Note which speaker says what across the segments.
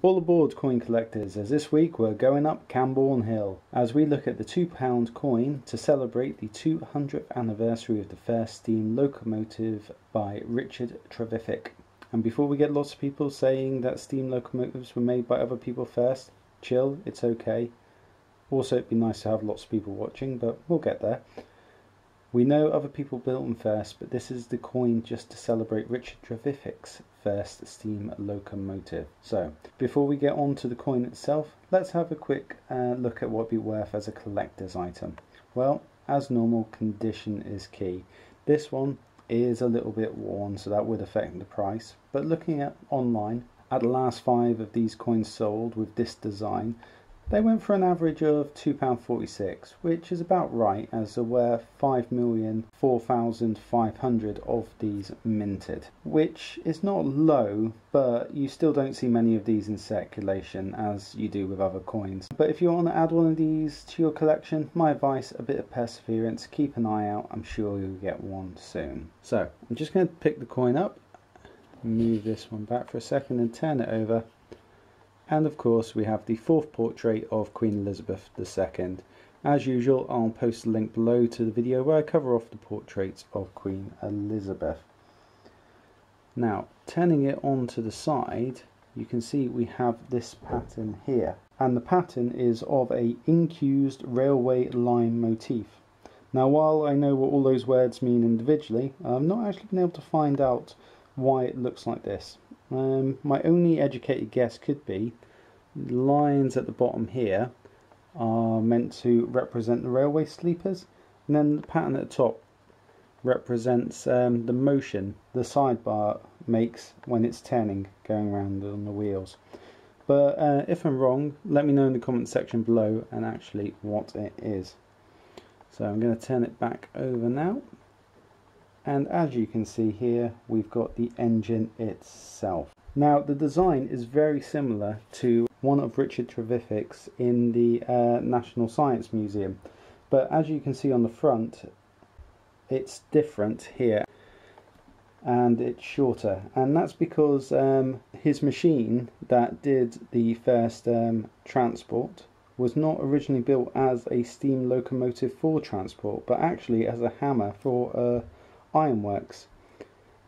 Speaker 1: All aboard coin collectors as this week we're going up Camborne Hill as we look at the £2 coin to celebrate the 200th anniversary of the first steam locomotive by Richard Trevithick. And before we get lots of people saying that steam locomotives were made by other people first, chill, it's okay. Also, it'd be nice to have lots of people watching, but we'll get there. We know other people built them first, but this is the coin just to celebrate Richard Trevithick's first steam locomotive. So, before we get on to the coin itself, let's have a quick uh, look at what it'd be worth as a collector's item. Well, as normal, condition is key. This one is a little bit worn, so that would affect the price. But looking at online, at the last five of these coins sold with this design, they went for an average of £2.46, which is about right as there were 5,004,500 of these minted, which is not low, but you still don't see many of these in circulation as you do with other coins. But if you want to add one of these to your collection, my advice, a bit of perseverance, keep an eye out, I'm sure you'll get one soon. So, I'm just going to pick the coin up, move this one back for a second and turn it over and of course we have the fourth portrait of Queen Elizabeth II. As usual I'll post a link below to the video where I cover off the portraits of Queen Elizabeth. Now turning it on to the side you can see we have this pattern here and the pattern is of a incused railway line motif. Now while I know what all those words mean individually I've not actually been able to find out why it looks like this. Um, my only educated guess could be lines at the bottom here are meant to represent the railway sleepers and then the pattern at the top represents um, the motion the sidebar makes when it's turning going around on the wheels. But uh, if I'm wrong let me know in the comment section below and actually what it is. So I'm going to turn it back over now and as you can see here we've got the engine itself. Now the design is very similar to one of Richard Trevithick's in the uh, National Science Museum. But as you can see on the front it's different here. And it's shorter. And that's because um, his machine that did the first um, transport was not originally built as a steam locomotive for transport but actually as a hammer for uh, ironworks.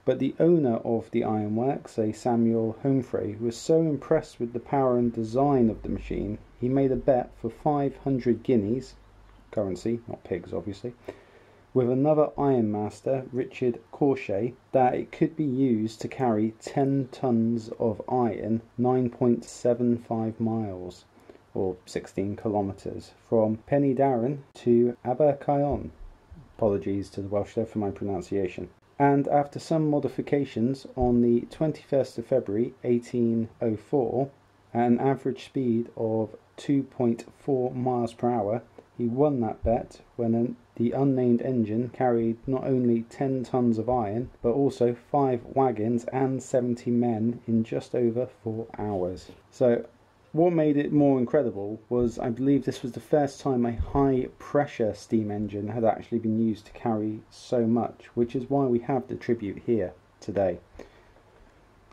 Speaker 1: But the owner of the ironworks, a Samuel Homfray, was so impressed with the power and design of the machine, he made a bet for 500 guineas, currency, not pigs obviously, with another ironmaster, Richard Crawshay, that it could be used to carry 10 tons of iron 9.75 miles, or 16 kilometres, from Penydarren to Abercynon. Apologies to the Welsh there for my pronunciation. And after some modifications on the 21st of February 1804, at an average speed of 2.4 miles per hour, he won that bet when an, the unnamed engine carried not only 10 tons of iron, but also 5 wagons and 70 men in just over 4 hours. So what made it more incredible was I believe this was the first time a high pressure steam engine had actually been used to carry so much, which is why we have the tribute here today.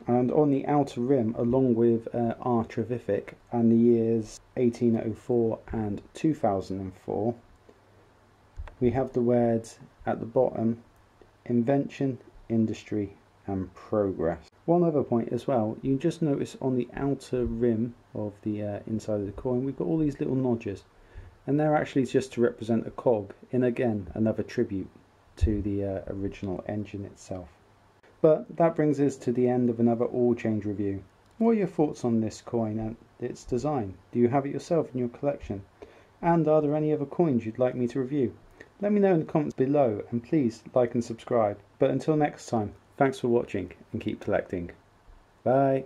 Speaker 1: And on the outer rim, along with uh, R. Trevithick and the years 1804 and 2004, we have the words at the bottom invention, industry, and progress. One other point as well, you just notice on the outer rim of the uh, inside of the coin, we've got all these little nodges. And they're actually just to represent a cog in again another tribute to the uh, original engine itself. But that brings us to the end of another All Change review. What are your thoughts on this coin and its design? Do you have it yourself in your collection? And are there any other coins you'd like me to review? Let me know in the comments below and please like and subscribe. But until next time, Thanks for watching and keep collecting. Bye.